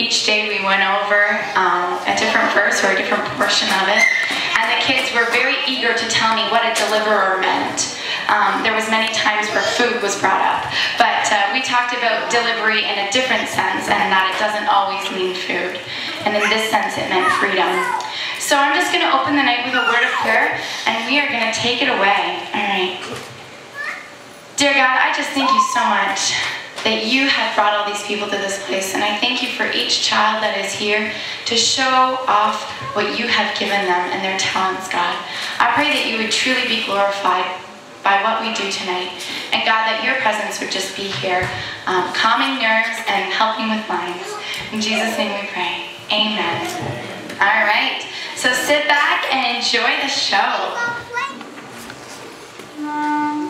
each day we went over um, a different verse or a different portion of it. And the kids were very eager to tell me what a deliverer meant. Um, there was many times where food was brought up, but uh, we talked about delivery in a different sense and that it doesn't always mean food. And in this sense, it meant freedom. So I'm just going to open the night with a word of prayer, and we are going to take it away. All right. Dear God, I just thank you so much that you have brought all these people to this place. And I thank you for each child that is here to show off what you have given them and their talents, God. I pray that you would truly be glorified by what we do tonight. And God, that your presence would just be here, um, calming nerves and helping with minds. In Jesus' name we pray. Amen. All right. So sit back and enjoy the show. Come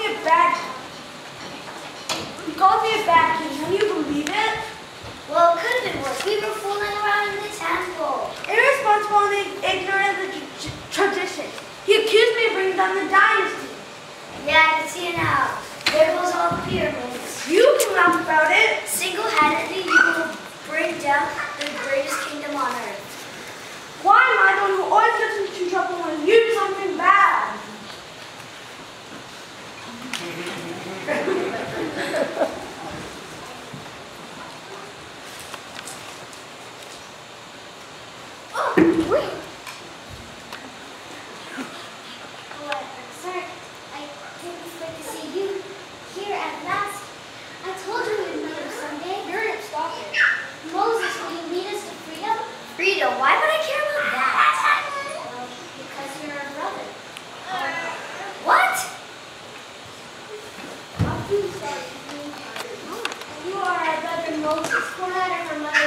me a bad kid. You called me a bad kid. Can you believe it? Well, it could have been worse. We were fooling around in the temple. Irresponsible and ignorant of the tradition. He accused me of bringing down the dynasty. Yeah, I can see it now. There goes all the pyramids. You can laugh about it. Single-handedly, you will bring down the greatest kingdom on earth. Why am I the one who always gets into trouble when you do something bad? Moses. Poured out her mother's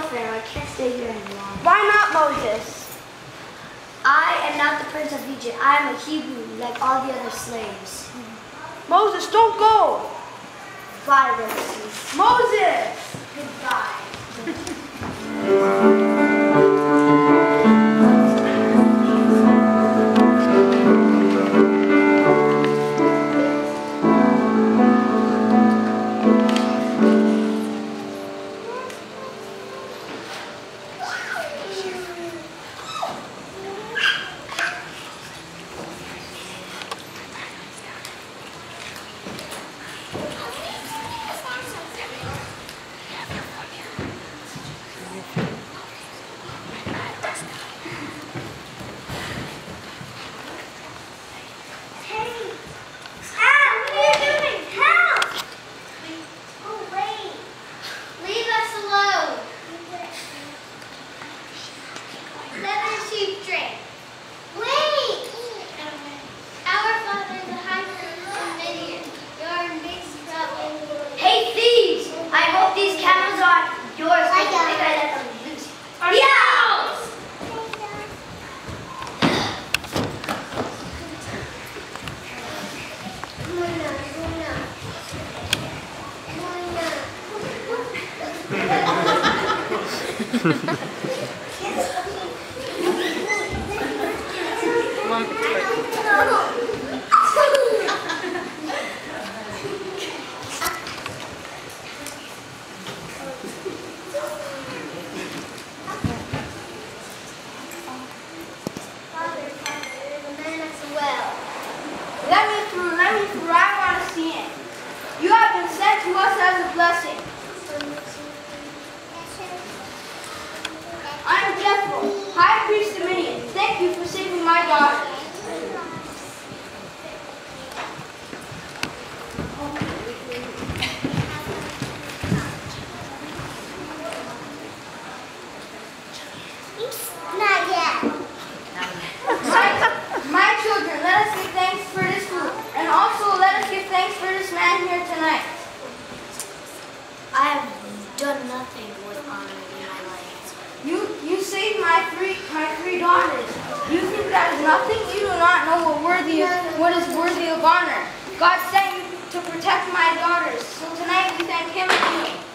I can't stay here any longer. Why not Moses? I am not the prince of Egypt. I am a Hebrew, like all the other slaves. Moses, don't go. Bye, Moses. Moses! Goodbye. what is worthy of honor. God sent you to protect my daughters, so tonight we thank him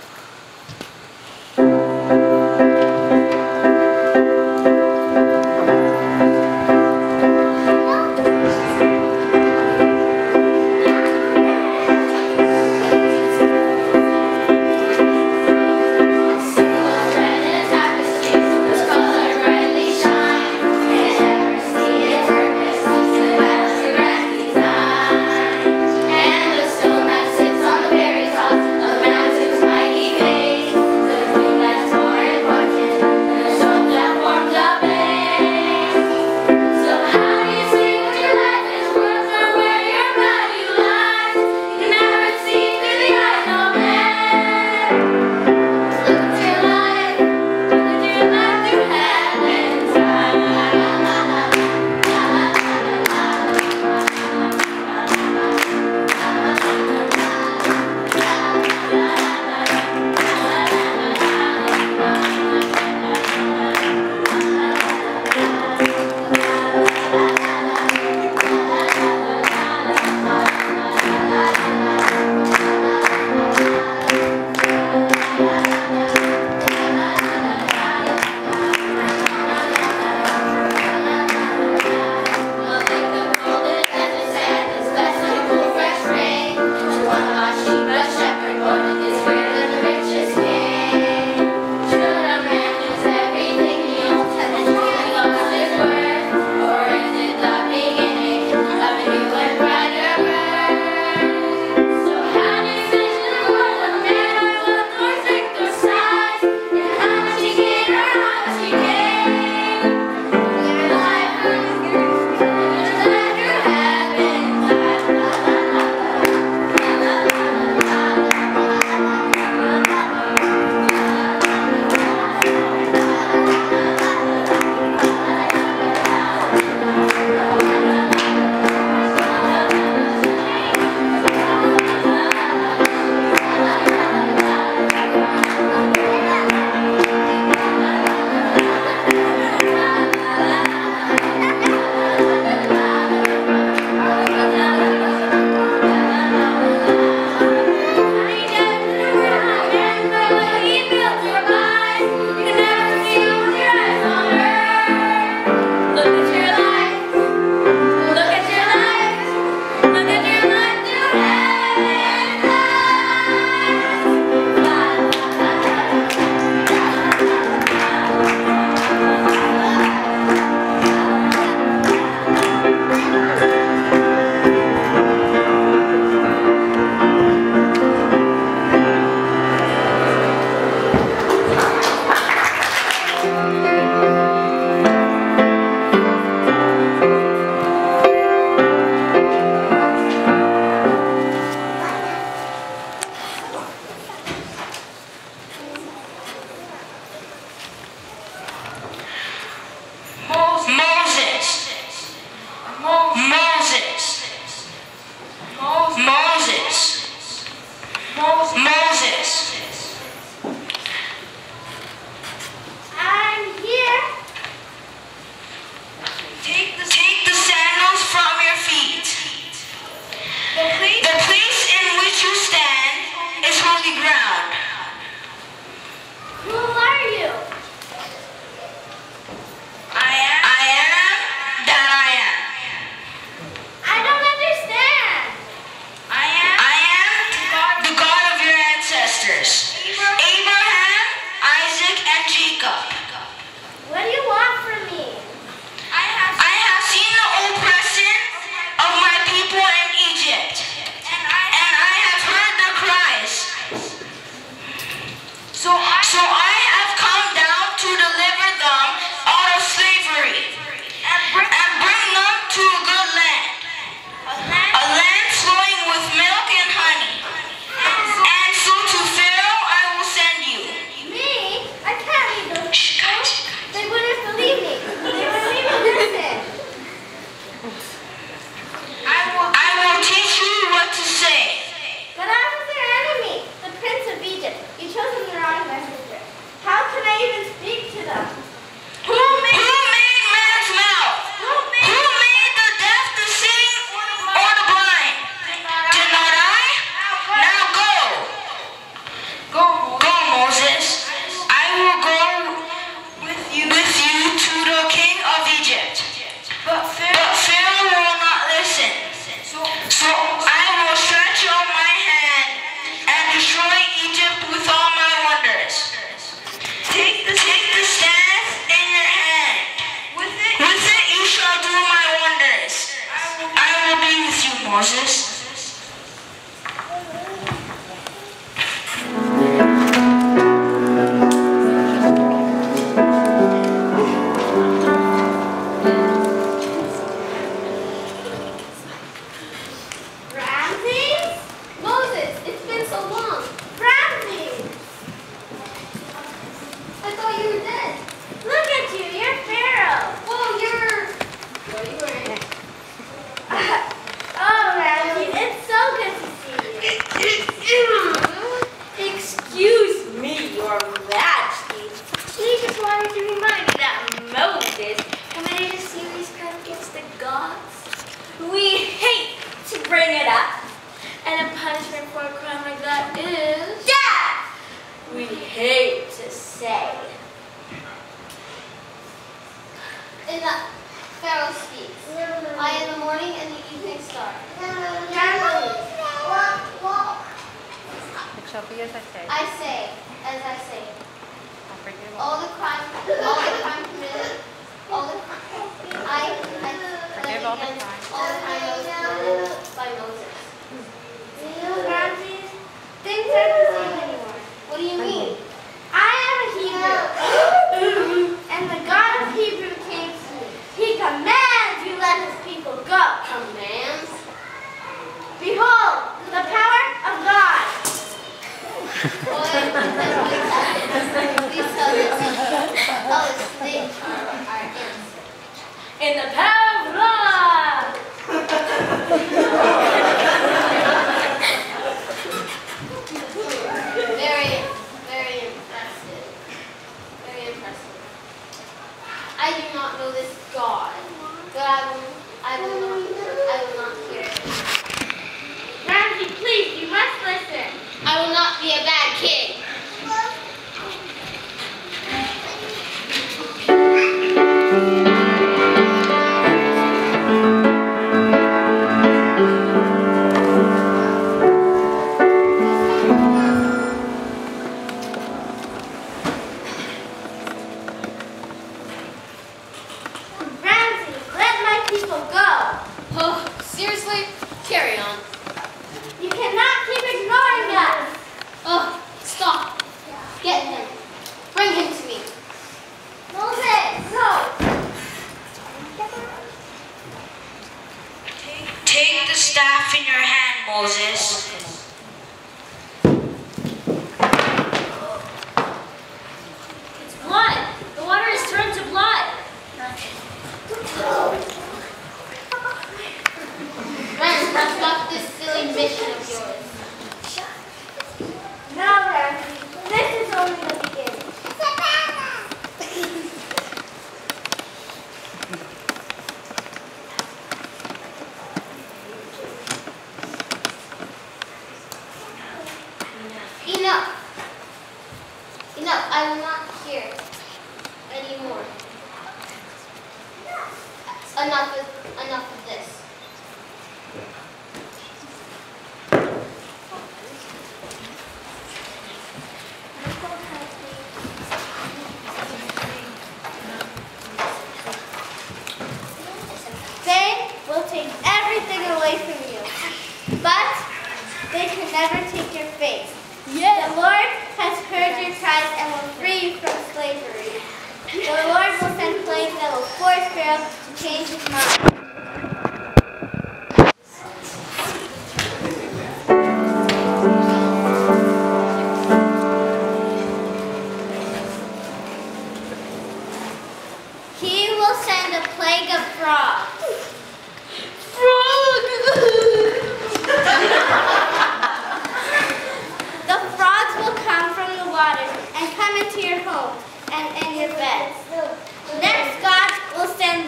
Enough of, enough of this.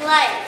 Will